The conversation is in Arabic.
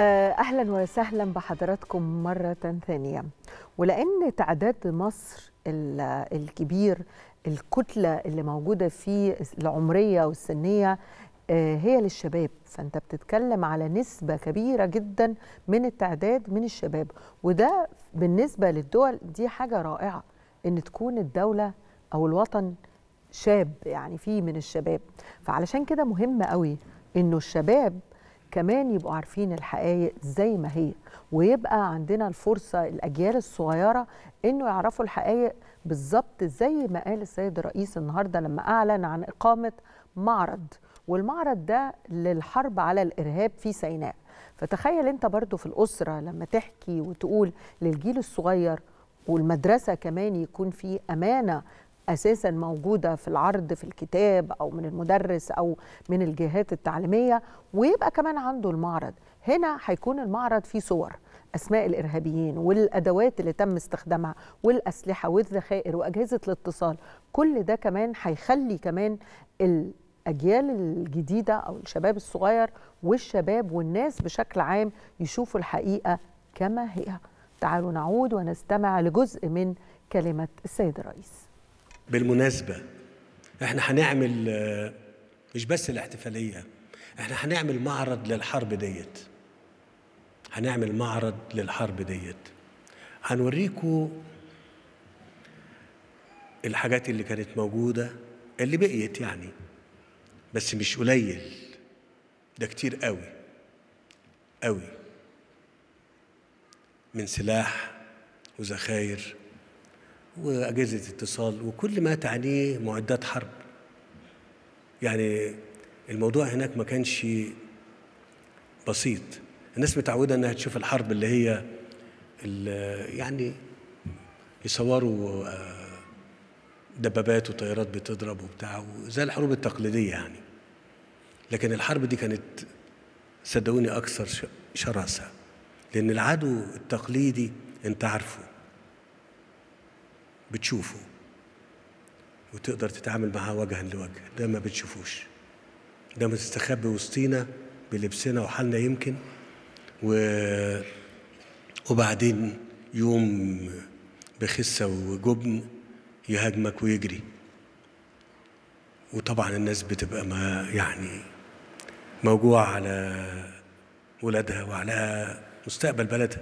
أهلا وسهلا بحضراتكم مرة ثانية. ولأن تعداد مصر الكبير الكتلة اللي موجودة فيه العمرية والسنية هي للشباب. فأنت بتتكلم على نسبة كبيرة جدا من التعداد من الشباب. وده بالنسبة للدول دي حاجة رائعة إن تكون الدولة أو الوطن شاب يعني فيه من الشباب. فعلشان كده مهم قوي إنه الشباب كمان يبقوا عارفين الحقائق زي ما هي. ويبقى عندنا الفرصة الأجيال الصغيرة إنه يعرفوا الحقائق بالظبط زي ما قال السيد الرئيس النهاردة لما أعلن عن إقامة معرض. والمعرض ده للحرب على الإرهاب في سيناء. فتخيل أنت برضو في الأسرة لما تحكي وتقول للجيل الصغير والمدرسة كمان يكون في أمانة أساسا موجودة في العرض في الكتاب أو من المدرس أو من الجهات التعليمية ويبقى كمان عنده المعرض. هنا هيكون المعرض فيه صور أسماء الإرهابيين والأدوات اللي تم استخدامها والأسلحة والذخائر وأجهزة الاتصال. كل ده كمان هيخلي كمان الأجيال الجديدة أو الشباب الصغير والشباب والناس بشكل عام يشوفوا الحقيقة كما هي. تعالوا نعود ونستمع لجزء من كلمة السيد الرئيس. بالمناسبة إحنا هنعمل مش بس الاحتفالية إحنا هنعمل معرض للحرب ديت. هنعمل معرض للحرب ديت. هنوريكم الحاجات اللي كانت موجودة اللي بقيت يعني بس مش قليل. ده كتير قوي قوي. من سلاح وذخاير وأجهزة اتصال وكل ما تعنيه معدات حرب. يعني الموضوع هناك ما كانش بسيط. الناس متعودة أنها تشوف الحرب اللي هي اللي يعني يصوروا دبابات وطيارات بتضرب وبتاع زي الحروب التقليدية يعني. لكن الحرب دي كانت صدقوني أكثر شراسة لأن العدو التقليدي أنت عارفه. بتشوفه وتقدر تتعامل معاه وجها لوجه ده ما بتشوفوش. ده مستخبي وسطينا بلبسنا وحالنا يمكن و... وبعدين يوم بخسة وجبن يهاجمك ويجري. وطبعا الناس بتبقى ما يعني موجوعة على ولادها وعلى مستقبل بلدها.